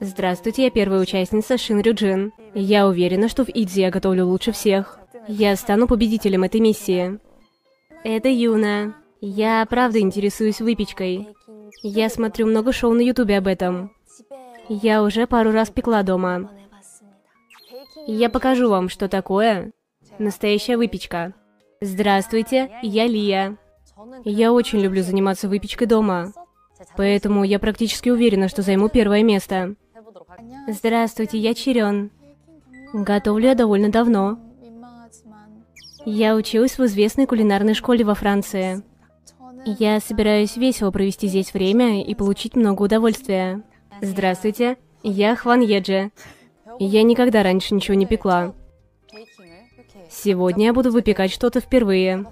Здравствуйте, я первая участница Шин Рюджин. Я уверена, что в Идзи я готовлю лучше всех. Я стану победителем этой миссии. Это Юна. Я правда интересуюсь выпечкой. Я смотрю много шоу на ютубе об этом. Я уже пару раз пекла дома. Я покажу вам, что такое настоящая выпечка. Здравствуйте, я Лия. Я очень люблю заниматься выпечкой дома. Поэтому я практически уверена, что займу первое место. Здравствуйте, я Чирен. Готовлю я довольно давно. Я училась в известной кулинарной школе во Франции. Я собираюсь весело провести здесь время и получить много удовольствия. Здравствуйте, я Хван Еджи. Я никогда раньше ничего не пекла. Сегодня я буду выпекать что-то впервые.